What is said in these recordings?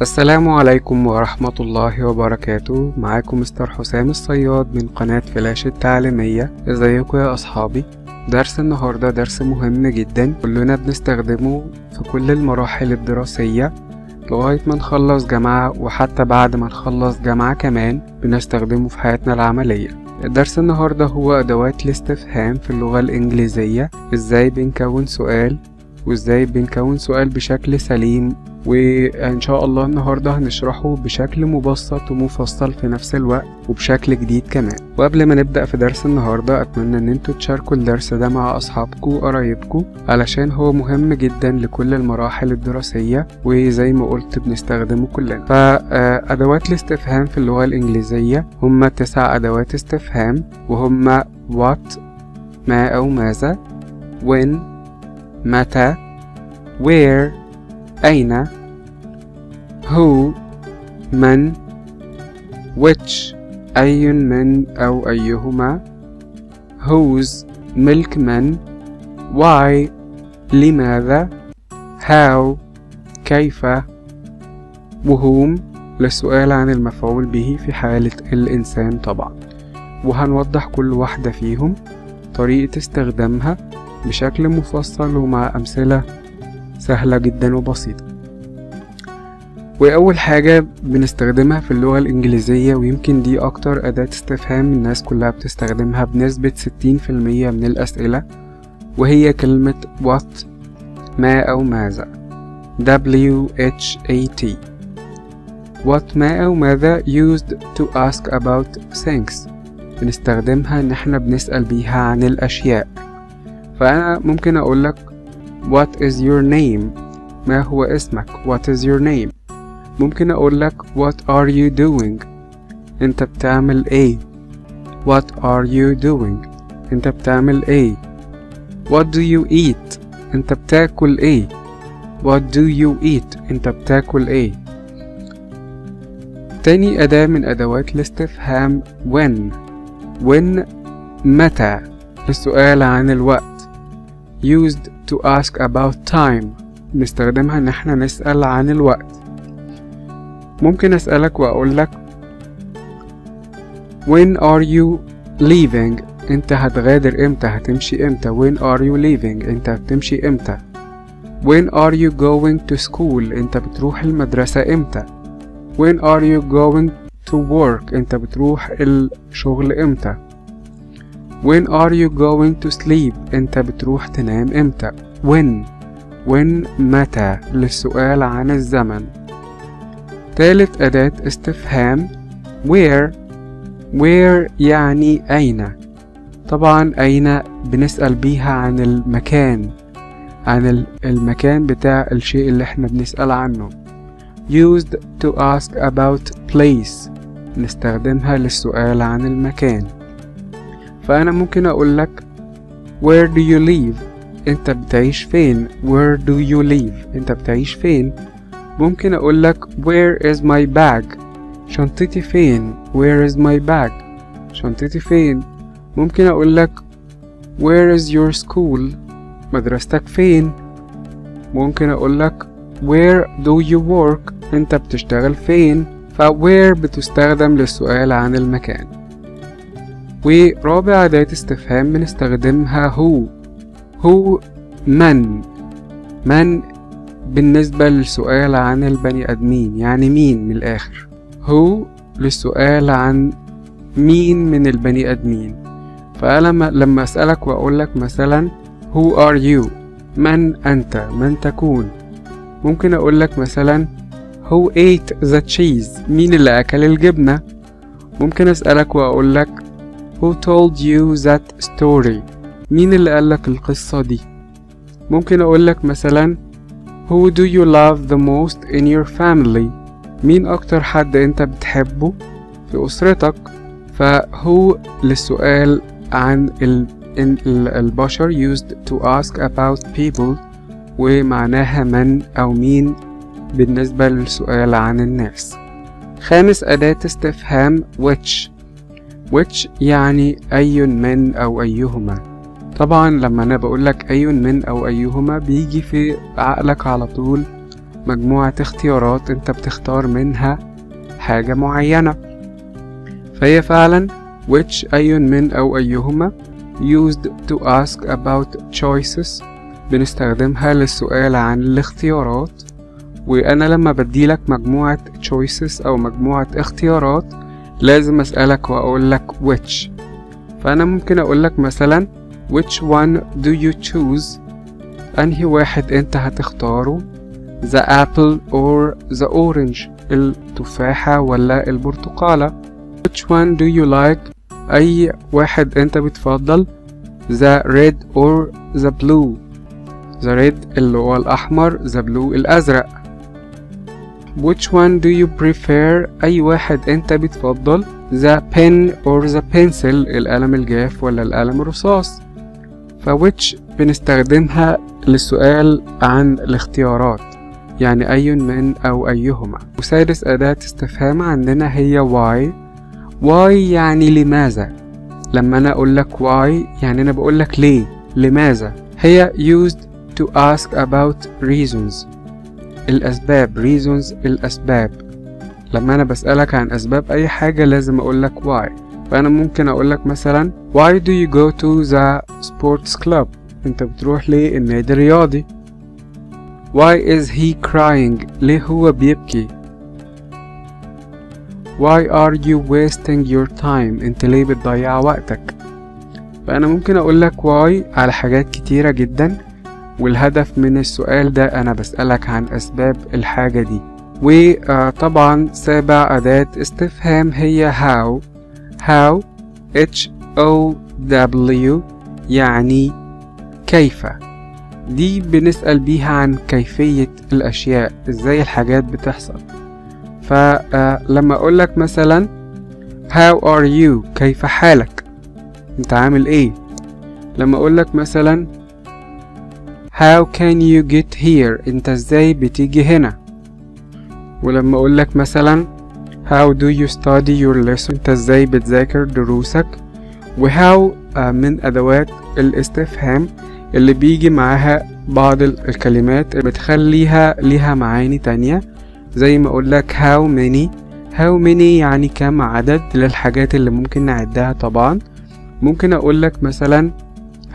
السلام عليكم ورحمة الله وبركاته. معاكم مستر حسام الصياد من قناة فلاش التعليمية. إزيكم يا أصحابي؟ درس النهاردة درس مهم جدا. كلنا بنستخدمه في كل المراحل الدراسية. لغاية ما نخلص جامعة وحتى بعد ما نخلص جامعة كمان بنستخدمه في حياتنا العملية. درس النهاردة هو أدوات الاستفهام في اللغة الإنجليزية. إزاي بنكون سؤال وإزاي بنكون سؤال بشكل سليم وإن شاء الله النهارده هنشرحه بشكل مبسط ومفصل في نفس الوقت وبشكل جديد كمان. وقبل ما نبدأ في درس النهارده أتمنى إن أنتوا تشاركوا الدرس ده مع اصحابكم وقرايبكم علشان هو مهم جدا لكل المراحل الدراسية وزي ما قلت بنستخدمه كلنا. فأدوات الاستفهام في اللغة الإنجليزية هم تسع أدوات استفهام وهم what ما أو ماذا when متى where أين who من which أي من أو أيهما whose ملك من why لماذا how كيف وهوم للسؤال عن المفعول به في حالة الإنسان طبعا وهنوضح كل واحدة فيهم طريقة استخدامها بشكل مفصل ومع أمثلة سهلة جدا وبسيطة وأول حاجة بنستخدمها في اللغة الإنجليزية ويمكن دي أكتر أداة استفهام الناس كلها بتستخدمها بنسبة 60% من الأسئلة وهي كلمة what ما أو ماذا. W H A T. what ما أو ماذا used to ask about things. بنستخدمها إن إحنا بنسأل بيها عن الأشياء. فأنا ممكن أقولك What is your name ما هو اسمك؟ What is your name ممكن أقولك What are you doing? أنت بتعمل إيه؟ What are you doing? أنت بتعمل إيه؟ What do you eat? أنت بتاكل إيه؟ What do you eat? أنت بتاكل إيه؟ تاني أداة من أدوات الاستفهام when. When متى؟ للسؤال عن الوقت. Used to ask about time. نستخدمها ان إحنا نسأل عن الوقت. ممكن أسألك واقولك when are you leaving أنت هتغادر إمتى؟ هتمشي إمتى؟ when are you leaving أنت هتمشي إمتى؟ when are you going to school أنت بتروح المدرسة إمتى؟ when are you going to work أنت بتروح الشغل إمتى؟ When are you going to sleep أنت بتروح تنام إمتى؟ when when متى؟ للسؤال عن الزمن. تالت أداة استفهام where. where يعني أين؟ طبعا أين بنسأل بيها عن المكان عن المكان بتاع الشيء اللي إحنا بنسأل عنه. used to ask about place نستخدمها للسؤال عن المكان. فأنا ممكن أقولك where do you live أنت بتعيش فين؟ where do you live أنت بتعيش فين؟ ممكن أقولك where is my bag? شنطتي فين؟ Where is my bag? شنطتي فين؟ ممكن أقولك where is your school? مدرستك فين؟ ممكن أقولك where do you work? أنت بتشتغل فين؟ ف where بتستخدم للسؤال عن المكان. ورابع أداة استفهام بنستخدمها هو هو من. من بالنسبة للسؤال عن البني آدمين يعني مين من الآخر؟ هو للسؤال عن مين من البني آدمين. فأنا لما أسألك وأقولك مثلا who are you من أنت؟ من تكون؟ ممكن أقولك مثلا who ate the cheese مين اللي أكل الجبنة؟ ممكن أسألك وأقولك Who told you that story مين اللي قالك القصة دي؟ ممكن أقولك مثلا Who do you love the most in your family? مين أكتر حد أنت بتحبه في أسرتك؟ فهو للسؤال عن ال البشر used to ask about people ومعناها من أو مين بالنسبة للسؤال عن الناس. خامس أداة استفهام which. which يعني أي من أو أيهما. طبعا لما أنا بقولك أي من أو أيهما بيجي في عقلك على طول مجموعة اختيارات أنت بتختار منها حاجة معينة. فهي فعلا which أي من أو أيهما used to ask about choices بنستخدمها للسؤال عن الاختيارات. وأنا لما بديلك مجموعة choices أو مجموعة اختيارات لازم أسألك وأقولك which. فأنا ممكن أقولك مثلا which one do you choose أنهي واحد أنت هتختاره the apple or the orange التفاحة ولا البرتقالة which one do you like أي واحد أنت بتفضل the red or the blue the red اللي هو الأحمر the blue الأزرق which one do you prefer أي واحد أنت بتفضل the pen or the pencil القلم الجاف ولا القلم الرصاص ف which بنستخدمها للسؤال عن الاختيارات يعني أي من أو أيهما. وسادس أداة استفهام عندنا هي why why يعني لماذا؟ لما أنا أقول لك why يعني أنا بقول لك ليه؟ لماذا؟ هي used to ask about reasons. الأسباب reasons الأسباب. لما أنا بسألك عن أسباب أي حاجة لازم أقول لك why فأنا ممكن أقول لك مثلا why do you go to the sports club أنت بتروح ليه النادي الرياضي. Why is he crying ليه هو بيبكي؟ Why are you wasting your time أنت ليه بتضيع وقتك؟ فأنا ممكن أقول لك why على حاجات كتيرة جدا. والهدف من السؤال ده أنا بسألك عن أسباب الحاجة دي. وطبعا سابع أداة استفهام هي how. How? H o w يعني كيف دي بنسأل بيها عن كيفية الأشياء إزاي الحاجات بتحصل. فلما أقولك مثلا how are you كيف حالك؟ أنت عامل إيه؟ لما أقولك مثلا how can you get here أنت إزاي بتيجي هنا؟ ولما أقولك مثلا how do you study your lesson أنت إزاي بتذاكر دروسك؟ وهاو من أدوات الاستفهام اللي بيجي معاها بعض الكلمات اللي بتخليها ليها معاني تانية. زي ما أقولك how many. How many يعني كم عدد للحاجات اللي ممكن نعدها طبعا. ممكن أقولك مثلا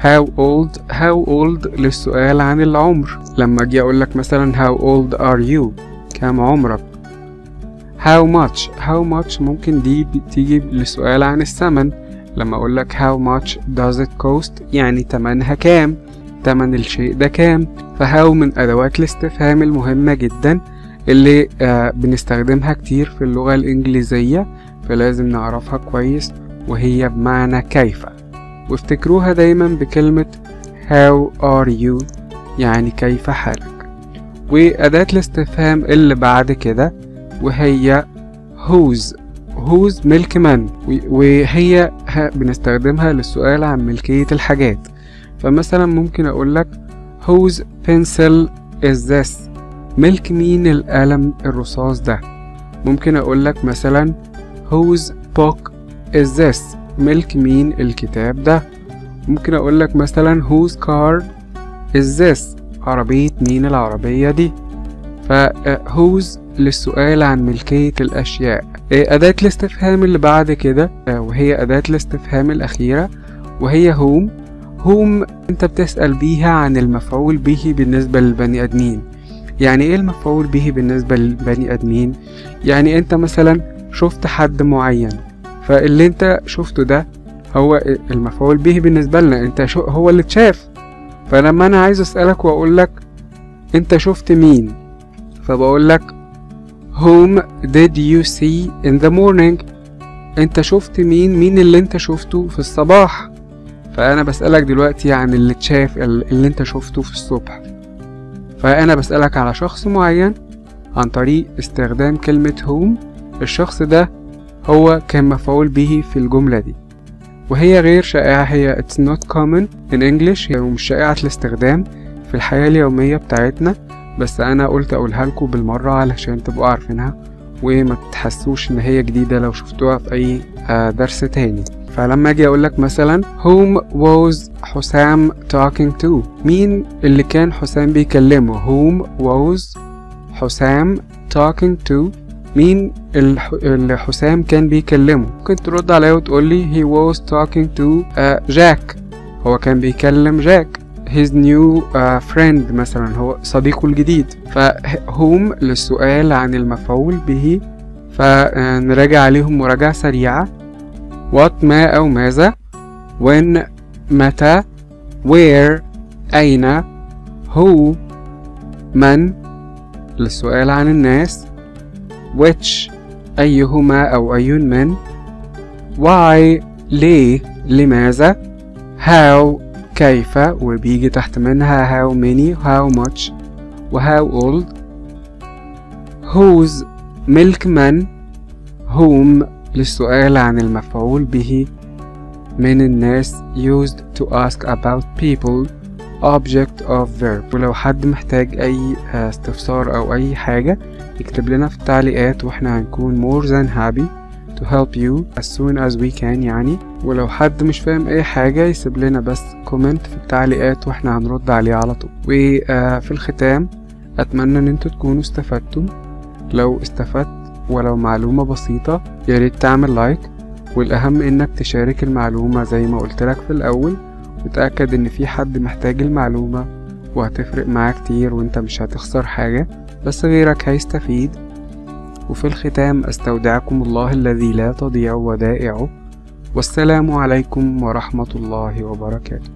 how old how old للسؤال عن العمر. لما أجي أقولك مثلا how old are you كم عمرك؟ How much? How much ممكن دي بتيجي للسؤال عن الثمن. لما أقولك how much does it cost يعني تمنها كام؟ تمن الشيء ده كام؟ فهاو من أدوات الاستفهام المهمة جدا اللي آه بنستخدمها كتير في اللغة الإنجليزية فلازم نعرفها كويس وهي بمعنى كيف. وافتكروها دايما بكلمة how are you يعني كيف حالك. وأداة الاستفهام اللي بعد كده وهي whose. whose ملك من وهي بنستخدمها للسؤال عن ملكية الحاجات. فمثلا ممكن أقولك whose pencil is this ملك مين القلم الرصاص ده؟ ممكن أقولك مثلا whose book is this ملك مين الكتاب ده؟ ممكن أقولك مثلا whose car is this عربية مين العربية دي؟ ف whose للسؤال عن ملكية الأشياء. أداة الاستفهام اللي بعد كده؟ وهي أداة الاستفهام الأخيرة وهي whom whom أنت بتسأل بيها عن المفعول به بالنسبة للبني آدمين. يعني إيه المفعول به بالنسبة للبني آدمين؟ يعني أنت مثلا شفت حد معين فاللي أنت شفته ده هو المفعول به بالنسبة لنا. أنت شو هو اللي اتشاف. فلما أنا عايز أسألك وأقولك أنت شفت مين فبقولك whom did you see in the morning? انت شفت مين؟ مين اللي انت شفته في الصباح؟ فأنا بسألك دلوقتي عن اللي اتشاف اللي انت شفته في الصبح. فأنا بسألك على شخص معين عن طريق استخدام كلمة whom. الشخص ده هو كان مفعول به في الجملة دي. وهي غير شائعة هي it's not common in English هي مش شائعة الاستخدام في الحياة اليومية بتاعتنا. بس أنا قلت أقولها لكم بالمرة علشان تبقوا عارفينها وما تحسوش إن هي جديدة لو شفتوها في أي درس تاني. فلما أجي اقولك مثلا whom was حسام talking to? مين اللي كان حسام بيكلمه؟ Whom was حسام talking to? مين. اللي حسام كان بيكلمه؟ ممكن ترد عليا وتقول لي he was talking to uh, جاك هو كان بيكلم جاك his new uh, friend مثلا هو صديقه الجديد. فهم للسؤال عن المفعول به فنراجع عليهم مراجعة سريعة. What ما أو ماذا؟ When متى؟ Where أين؟ Who من؟ للسؤال عن الناس. Which أيهما أو أي من؟ Why ليه؟ لماذا؟ How كيف وبيجي تحت منها how many how much و how old whose ملك من whom للسؤال عن المفعول به من الناس used to ask about people object of verb. ولو حد محتاج أي استفسار أو أي حاجة يكتب لنا في التعليقات وإحنا هنكون more than happy. To help you as soon as we can يعني. ولو حد مش فاهم أي حاجة يسيب لنا بس comment في التعليقات وإحنا هنرد عليه على طول. وفي الختام أتمنى إن أنتوا تكونوا استفدتم لو استفدت ولو معلومة بسيطة ياريت تعمل like والأهم إنك تشارك المعلومة زي ما قلتلك في الأول. وتأكد إن في حد محتاج المعلومة وهتفرق معاه كتير وإنت مش هتخسر حاجة. بس غيرك هيستفيد. وفي الختام أستودعكم الله الذي لا تضيع ودائعه والسلام عليكم ورحمة الله وبركاته.